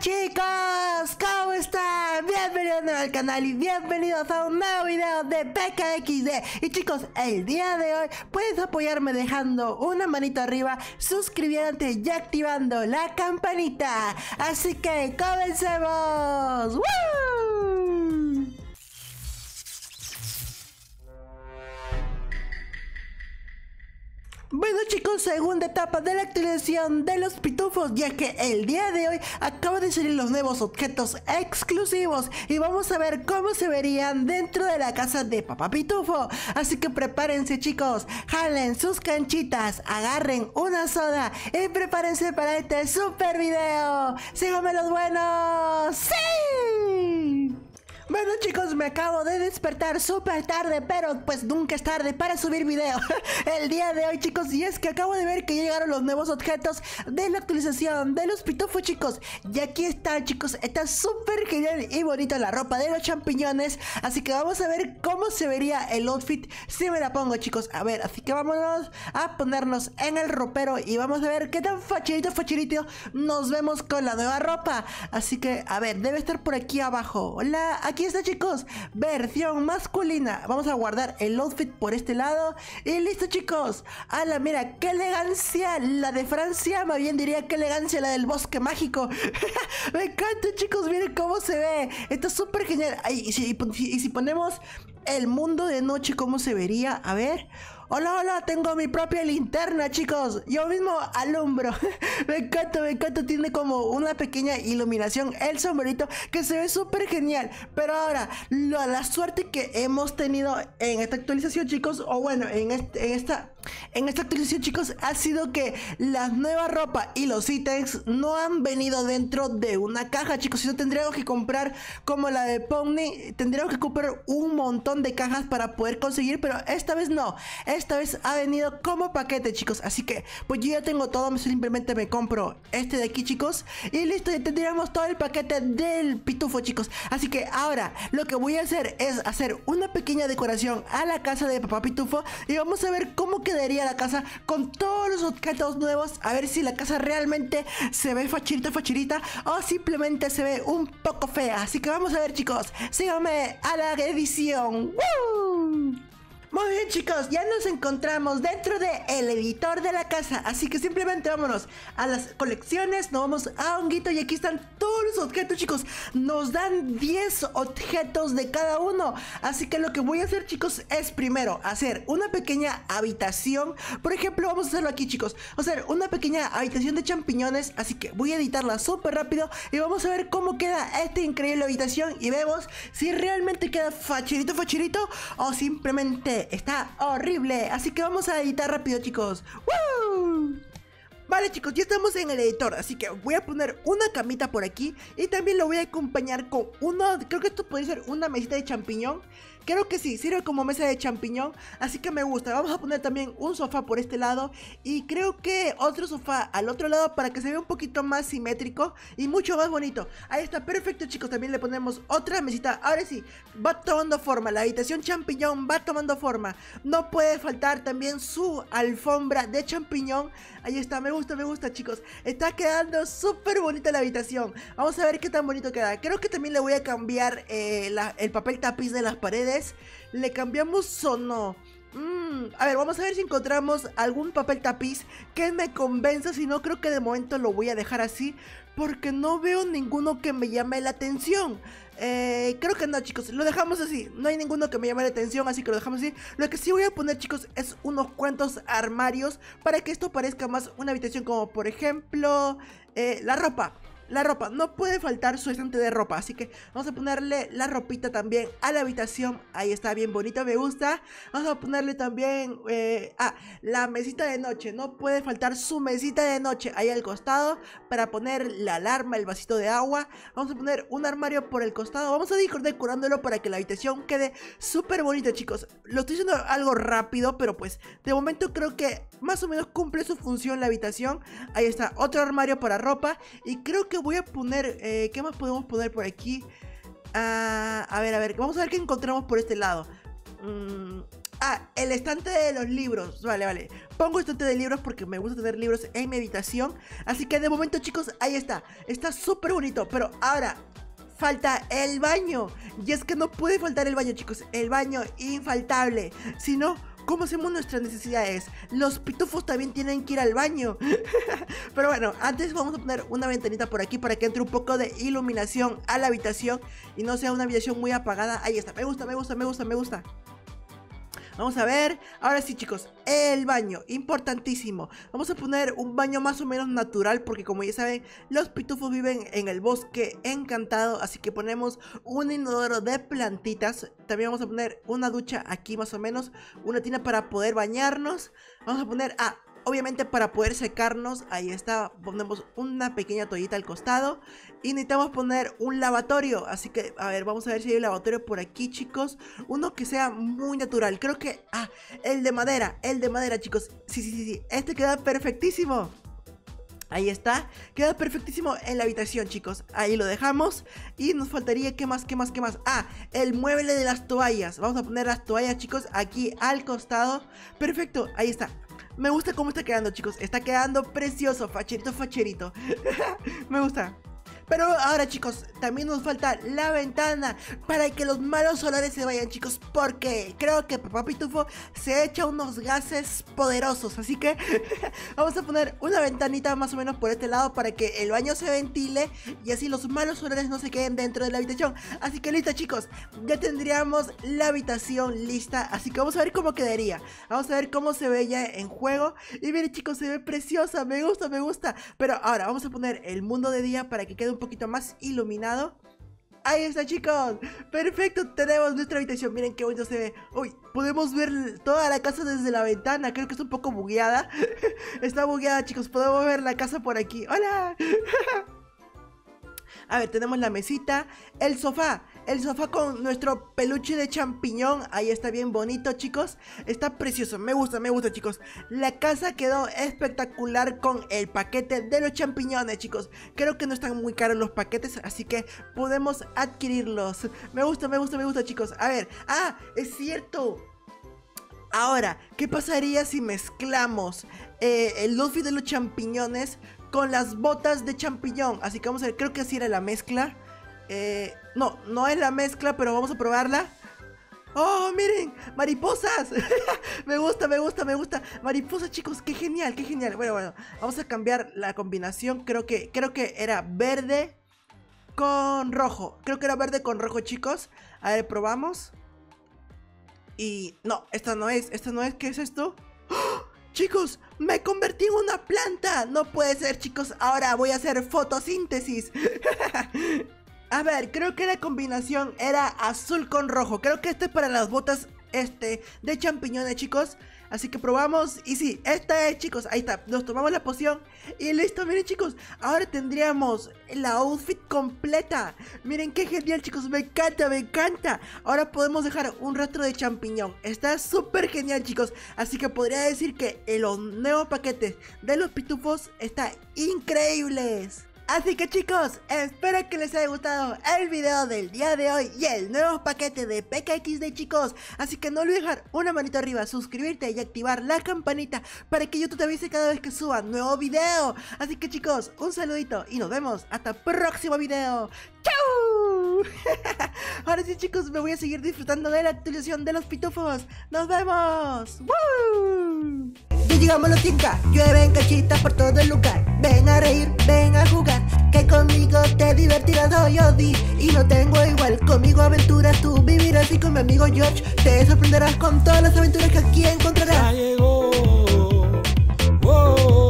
chicos, ¿cómo están? Bienvenidos al canal y bienvenidos a un nuevo video de PKXD Y chicos, el día de hoy puedes apoyarme dejando una manito arriba, suscribiéndote y activando la campanita Así que comencemos ¡Woo! Segunda etapa de la actualización de los pitufos Ya que el día de hoy acaban de salir los nuevos objetos exclusivos Y vamos a ver cómo se verían dentro de la casa de Papá Pitufo Así que prepárense chicos, jalen sus canchitas, agarren una soda Y prepárense para este super video ¡Síganme los buenos! ¡Sí! Bueno chicos, me acabo de despertar súper tarde, pero pues nunca es tarde para subir video el día de hoy chicos. Y es que acabo de ver que llegaron los nuevos objetos de la actualización de los pitufos chicos. Y aquí está chicos, está súper genial y bonita la ropa de los champiñones. Así que vamos a ver cómo se vería el outfit si me la pongo chicos. A ver, así que vámonos a ponernos en el ropero y vamos a ver qué tan fachirito fachirito nos vemos con la nueva ropa. Así que, a ver, debe estar por aquí abajo. Hola, aquí está chicos, versión masculina. Vamos a guardar el outfit por este lado. Y listo chicos. Ala, mira, qué elegancia la de Francia. Más bien diría qué elegancia la del bosque mágico. Me encanta chicos, miren cómo se ve. Está súper genial. Y si ponemos el mundo de noche, ¿cómo se vería? A ver Hola, hola, tengo mi propia linterna, chicos. Yo mismo alumbro. me encanta, me encanta. Tiene como una pequeña iluminación el sombrerito que se ve súper genial. Pero ahora, la suerte que hemos tenido en esta actualización, chicos, o bueno, en, esta en esta actualización, chicos, ha sido que la nueva ropa y los ítems no han venido dentro de una caja, chicos. Si no, tendríamos que comprar como la de Pony. Tendríamos que comprar un montón de cajas para poder conseguir, pero esta vez no. Vez ha venido como paquete, chicos. Así que, pues yo ya tengo todo. Simplemente me compro este de aquí, chicos. Y listo, ya tendríamos todo el paquete del pitufo, chicos. Así que ahora, lo que voy a hacer es hacer una pequeña decoración a la casa de papá pitufo. Y vamos a ver cómo quedaría la casa con todos los objetos nuevos. A ver si la casa realmente se ve fachirita, fachirita. O simplemente se ve un poco fea. Así que vamos a ver, chicos. Síganme a la edición. Muy bien chicos, ya nos encontramos dentro el editor de la casa. Así que simplemente vámonos a las colecciones. Nos vamos a Honguito y aquí están todos los objetos chicos. Nos dan 10 objetos de cada uno. Así que lo que voy a hacer chicos es primero hacer una pequeña habitación. Por ejemplo vamos a hacerlo aquí chicos. Vamos a hacer una pequeña habitación de champiñones. Así que voy a editarla súper rápido Y vamos a ver cómo queda esta increíble habitación. Y vemos si realmente queda fachirito fachirito O simplemente está horrible. Así que vamos a editar rápido, chicos. Vale chicos, ya estamos en el editor, así que voy a poner una camita por aquí y también lo voy a acompañar con uno, creo que esto puede ser una mesita de champiñón Creo que sí, sirve como mesa de champiñón, así que me gusta. Vamos a poner también un sofá por este lado y creo que otro sofá al otro lado para que se vea un poquito más simétrico y mucho más bonito. Ahí está, perfecto chicos, también le ponemos otra mesita. Ahora sí, va tomando forma, la habitación champiñón va tomando forma. No puede faltar también su alfombra de champiñón. Ahí está, me gusta, me gusta chicos. Está quedando súper bonita la habitación. Vamos a ver qué tan bonito queda. Creo que también le voy a cambiar eh, el papel tapiz de las paredes le cambiamos sono. Mm, a ver, vamos a ver si encontramos algún papel tapiz que me convenza. Si no, creo que de momento lo voy a dejar así. Porque no veo ninguno que me llame la atención. Eh, creo que no, chicos. Lo dejamos así. No hay ninguno que me llame la atención, así que lo dejamos así. Lo que sí voy a poner, chicos, es unos cuantos armarios para que esto parezca más una habitación, como por ejemplo, eh, la ropa la ropa. No puede faltar su estante de ropa. Así que vamos a ponerle la ropita también a la habitación. Ahí está bien bonito, me gusta. Vamos a ponerle también... Eh, ah, la mesita de noche. No puede faltar su mesita de noche ahí al costado. Para poner la alarma, el vasito de agua. Vamos a poner un armario por el costado. Vamos a ir decorándolo para que la habitación quede súper bonita, chicos. Lo estoy haciendo algo rápido, pero pues de momento creo que más o menos cumple su función la habitación. Ahí está, otro armario para ropa. Y creo que voy a poner... Eh, ¿Qué más podemos poner por aquí? Ah, a ver, a ver, vamos a ver qué encontramos por este lado. Mm, Ah, el estante de los libros. Vale, vale. Pongo estante de libros porque me gusta tener libros en mi habitación. Así que de momento, chicos, ahí está. Está súper bonito. Pero ahora, falta el baño. Y es que no puede faltar el baño, chicos. El baño infaltable. Si no, ¿cómo hacemos nuestras necesidades? Los pitufos también tienen que ir al baño. Pero bueno, antes vamos a poner una ventanita por aquí para que entre un poco de iluminación a la habitación y no sea una habitación muy apagada. Ahí está. Me gusta, me gusta, me gusta, me gusta. Vamos a ver. Ahora sí, chicos. El baño. Importantísimo. Vamos a poner un baño más o menos natural. Porque como ya saben, los pitufos viven en el bosque encantado. Así que ponemos un inodoro de plantitas. También vamos a poner una ducha aquí más o menos. Una tina para poder bañarnos. Vamos a poner... Ah, Obviamente para poder secarnos, ahí está, ponemos una pequeña toallita al costado y necesitamos poner un lavatorio. Así que, a ver, vamos a ver si hay un lavatorio por aquí, chicos. Uno que sea muy natural. Creo que, ah, el de madera, el de madera, chicos. Sí, sí, sí, sí, este queda perfectísimo. Ahí está, queda perfectísimo en la habitación chicos Ahí lo dejamos Y nos faltaría, ¿qué más, qué más, qué más? Ah, el mueble de las toallas Vamos a poner las toallas chicos aquí al costado Perfecto, ahí está me gusta cómo está quedando, chicos. Está quedando precioso, facherito, facherito. Me gusta. Pero ahora chicos, también nos falta la ventana para que los malos olores se vayan chicos Porque creo que Papá Pitufo se echa unos gases poderosos. Así que vamos a poner una ventanita más o menos por este lado para que el baño se ventile Y así los malos olores no se queden dentro de la habitación. Así que listo chicos, ya tendríamos la habitación lista. Así que vamos a ver cómo quedaría. Vamos a ver cómo se ve ya en juego. Y miren chicos, se ve preciosa, me gusta, me gusta. Pero ahora vamos a poner el mundo de día para que quede un un poquito más iluminado. Ahí está chicos, perfecto, tenemos nuestra habitación, miren qué bonito se ve. Uy, podemos ver toda la casa desde la ventana, creo que es un poco bugueada. Está bugueada chicos, podemos ver la casa por aquí, hola A ver, tenemos la mesita, el sofá, el sofá con nuestro peluche de champiñón. Ahí está bien bonito, chicos. Está precioso. Me gusta, me gusta, chicos. La casa quedó espectacular con el paquete de los champiñones, chicos. Creo que no están muy caros los paquetes, así que podemos adquirirlos. Me gusta, me gusta, me gusta, chicos. A ver. Ah, es cierto. Ahora, ¿qué pasaría si mezclamos eh, el outfit de los champiñones con las botas de champiñón? Así que vamos a ver, creo que así era la mezcla. Eh, no, no es la mezcla, pero vamos a probarla. ¡Oh, miren! ¡Mariposas! me gusta, me gusta, me gusta. Mariposas, chicos, qué genial, qué genial. Bueno, bueno, vamos a cambiar la combinación. Creo que, creo que era verde con rojo. Creo que era verde con rojo, chicos. A ver, probamos. Y no, esta no es, esta no es. ¿Qué es esto? ¡Oh! Chicos, me convertí en una planta. No puede ser, chicos. Ahora voy a hacer fotosíntesis. A ver, creo que la combinación era azul con rojo. Creo que este es para las botas este de champiñones, chicos. Así que probamos. Y sí, esta es, chicos, ahí está, nos tomamos la poción y listo, miren chicos, ahora tendríamos la outfit completa. Miren qué genial chicos, me encanta, me encanta. Ahora podemos dejar un rastro de champiñón, está súper genial chicos. Así que podría decir que los nuevos paquetes de los pitufos están increíbles Así que chicos, espero que les haya gustado el video del día de hoy y el nuevo paquete de PKXD chicos. Así que no olvides dejar una manito arriba, suscribirte y activar la campanita para que YouTube te avise cada vez que suba nuevo video. Así que chicos, un saludito y nos vemos hasta el próximo video. ¡Chao! Ahora sí chicos, me voy a seguir disfrutando de la actualización de los pitufos. ¡Nos vemos! ¡Woo! Llegamos los 5K, llueven cachitas por todo el lugar. Ven a reír, ven a jugar, conmigo te divertirás hoy o di Y no tengo igual, conmigo aventuras tú vivirás Y con mi amigo George te sorprenderás con todas las aventuras que aquí encontrarás Ya llegó. Oh,